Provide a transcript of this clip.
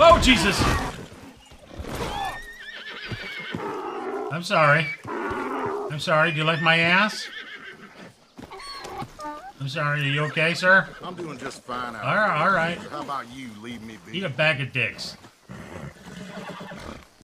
Oh, Jesus! I'm sorry. I'm sorry. Do you like my ass? I'm sorry. Are you okay, sir? I'm doing just fine All right, all right. How about you leave me be? Eat a bag of dicks.